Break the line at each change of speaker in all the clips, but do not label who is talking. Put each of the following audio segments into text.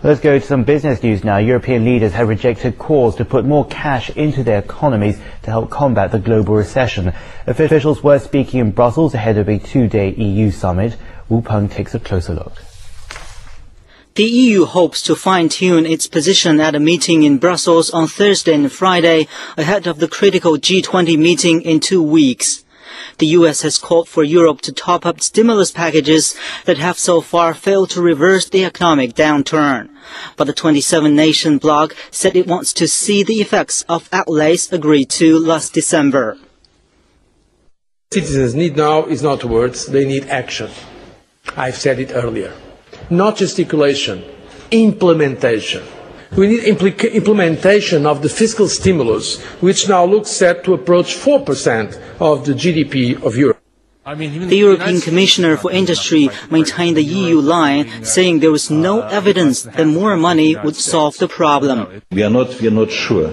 Let's go to some business news now. European leaders have rejected calls to put more cash into their economies to help combat the global recession. Officials were speaking in Brussels ahead of a two-day EU summit. Wu Peng takes a closer look.
The EU hopes to fine-tune its position at a meeting in Brussels on Thursday and Friday ahead of the critical G20 meeting in two weeks. The US has called for Europe to top up stimulus packages that have so far failed to reverse the economic downturn. But the 27-nation bloc said it wants to see the effects of outlays agreed to last December.
Citizens need now is not words, they need action. I've said it earlier. Not gesticulation, implementation. We need implica- implementation of the fiscal stimulus, which now looks set to approach 4% of the GDP of Europe.
The European Commissioner for Industry maintained the EU line, saying there was no evidence that more money would solve the problem.
We are not, we are not sure,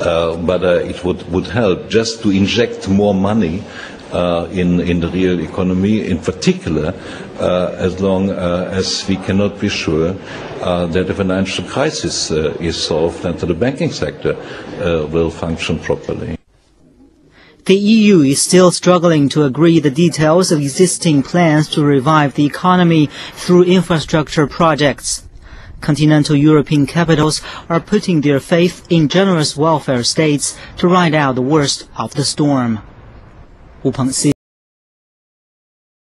uh, but uh, it would, would help just to inject more money uh, in, in the real economy, in particular, uh, as long uh, as we cannot be sure uh, that the financial crisis uh, is solved and that the banking sector uh, will function properly.
The EU is still struggling to agree the details of existing plans to revive the economy through infrastructure projects. Continental European capitals are putting their faith in generous welfare states to ride out the worst of the storm. 吴鹏 C